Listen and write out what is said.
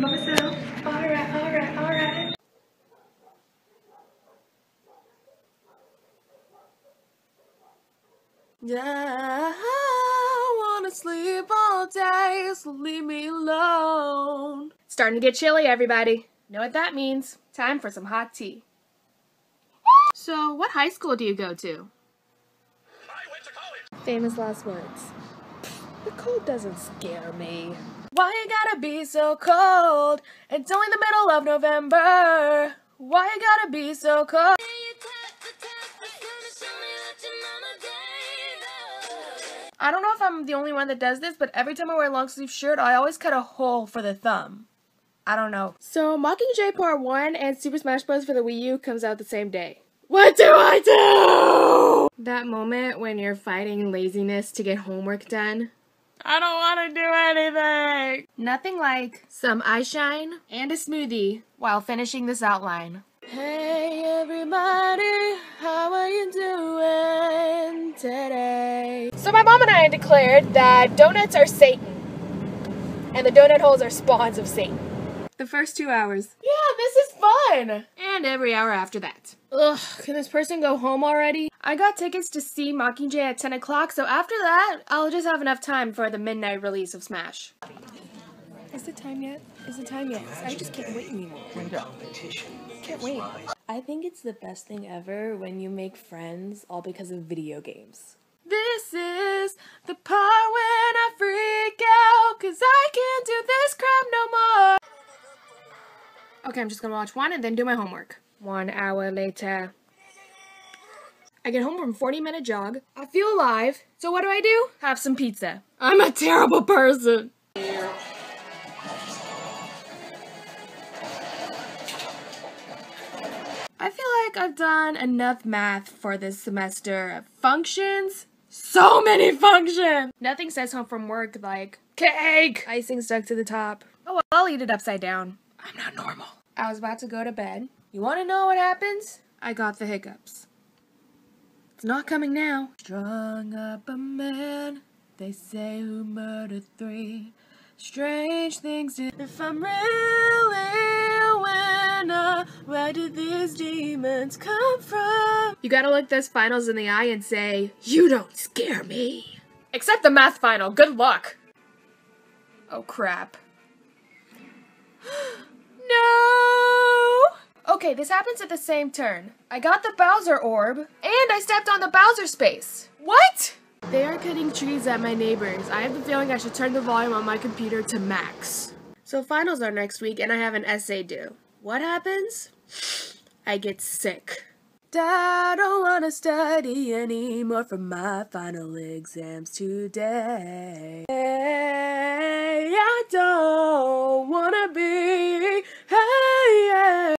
by myself. Alright, alright, alright. I wanna sleep all day, so leave me alone. Starting to get chilly, everybody. Know what that means? Time for some hot tea. So, what high school do you go to? Famous last words. The cold doesn't scare me. Why you gotta be so cold? It's only the middle of November. Why you gotta be so cold? I don't know if I'm the only one that does this, but every time I wear a long sleeve shirt, I always cut a hole for the thumb. I don't know. So, Mockingjay Part 1 and Super Smash Bros. for the Wii U comes out the same day. What do I do? That moment when you're fighting laziness to get homework done. I don't want to do anything. Nothing like some eye shine and a smoothie while finishing this outline. Hey everybody, how are you doing today? So my mom and I declared that donuts are Satan. And the donut holes are spawns of Satan. The first two hours. Yeah, this is fun! And every hour after that. Ugh, can this person go home already? I got tickets to see Mockingjay at 10 o'clock, so after that, I'll just have enough time for the midnight release of Smash. Is it time yet? Is it time yet? I just can't wait anymore. Can't wait. I think it's the best thing ever when you make friends all because of video games. This is the part when I freak out, cause I can't do this crap no more. Okay, I'm just gonna watch one and then do my homework. One hour later. I get home from 40 minute jog. I feel alive. So what do I do? Have some pizza. I'm a terrible person. I feel like I've done enough math for this semester. Functions? So many functions! Nothing says home from work like cake! Icing stuck to the top. Oh, well, I'll eat it upside down. I'm not normal. I was about to go to bed. You want to know what happens? I got the hiccups. It's not coming now. Strung up a man, they say who murdered three. Strange things did. If I'm really a winner, where did these demons come from? You gotta look those finals in the eye and say, You don't scare me. Except the math final. Good luck. Oh crap. no! Okay, this happens at the same turn. I got the Bowser orb, and I stepped on the Bowser space. What? They are cutting trees at my neighbors. I have the feeling I should turn the volume on my computer to max. So finals are next week and I have an essay due. What happens? I get sick. I don't want to study anymore for my final exams today.